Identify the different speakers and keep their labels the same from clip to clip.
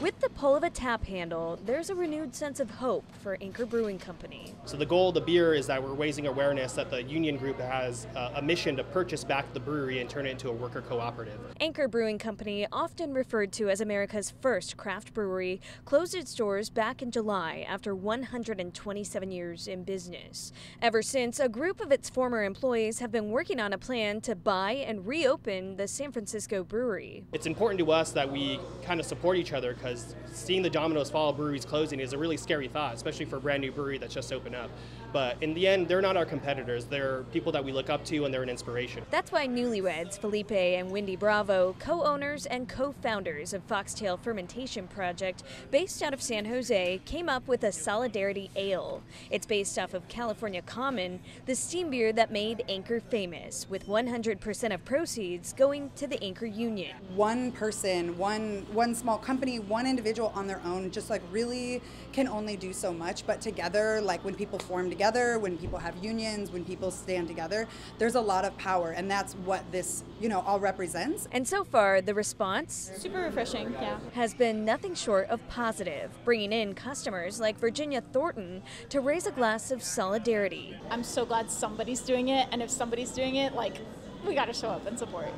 Speaker 1: With the pull of a tap handle, there's a renewed sense of hope for Anchor Brewing Company.
Speaker 2: So the goal of the beer is that we're raising awareness that the union group has uh, a mission to purchase back the brewery and turn it into a worker cooperative.
Speaker 1: Anchor Brewing Company, often referred to as America's first craft brewery, closed its doors back in July after 127 years in business. Ever since, a group of its former employees have been working on a plan to buy and reopen the San Francisco brewery.
Speaker 2: It's important to us that we kind of support each other because because seeing the dominoes fall, breweries closing is a really scary thought, especially for a brand new brewery that's just opened up. But in the end, they're not our competitors. They're people that we look up to and they're an inspiration.
Speaker 1: That's why newlyweds Felipe and Wendy Bravo, co owners and co founders of Foxtail Fermentation Project, based out of San Jose, came up with a Solidarity Ale. It's based off of California Common, the steam beer that made Anchor famous, with 100% of proceeds going to the Anchor Union.
Speaker 3: One person, one, one small company, one one individual on their own just like really can only do so much. But together, like when people form together, when people have unions, when people stand together, there's a lot of power. And that's what this, you know, all represents.
Speaker 1: And so far, the response
Speaker 4: super refreshing, yeah.
Speaker 1: Has been nothing short of positive, bringing in customers like Virginia Thornton to raise a glass of solidarity.
Speaker 4: I'm so glad somebody's doing it. And if somebody's doing it, like, we got to show up and support.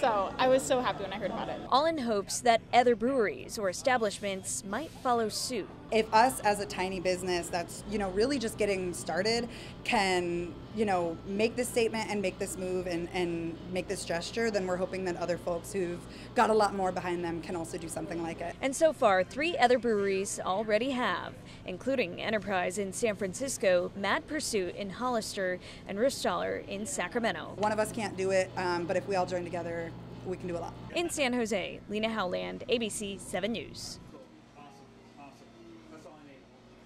Speaker 4: So I was so happy when I heard about it.
Speaker 1: All in hopes that other breweries or establishments might follow suit
Speaker 3: if us as a tiny business that's you know really just getting started can you know make this statement and make this move and, and make this gesture then we're hoping that other folks who've got a lot more behind them can also do something like it.
Speaker 1: And so far three other breweries already have including enterprise in san francisco mad pursuit in hollister and Rustaller in sacramento.
Speaker 3: One of us can't do it um, but if we all join together we can do a lot.
Speaker 1: In san jose lena howland abc 7 news